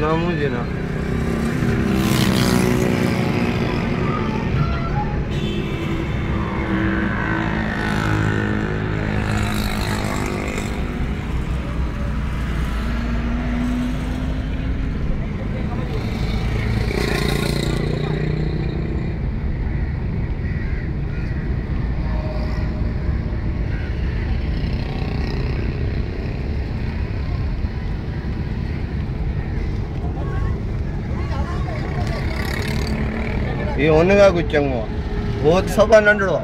ना मुझे ना। ये होने का कुछ चंगो बहुत सभा नंढड़ो